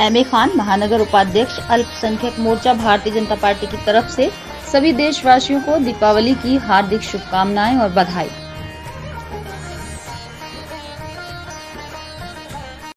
M A Khan, महानगर उपाध्यक्ष, अल्पसंख्यक मोर्चा, भारतीय जनता पार्टी की तरफ़ से सभी देशवासियों को दीपावली की हार्दिक शुभकामनाएँ और बधाई।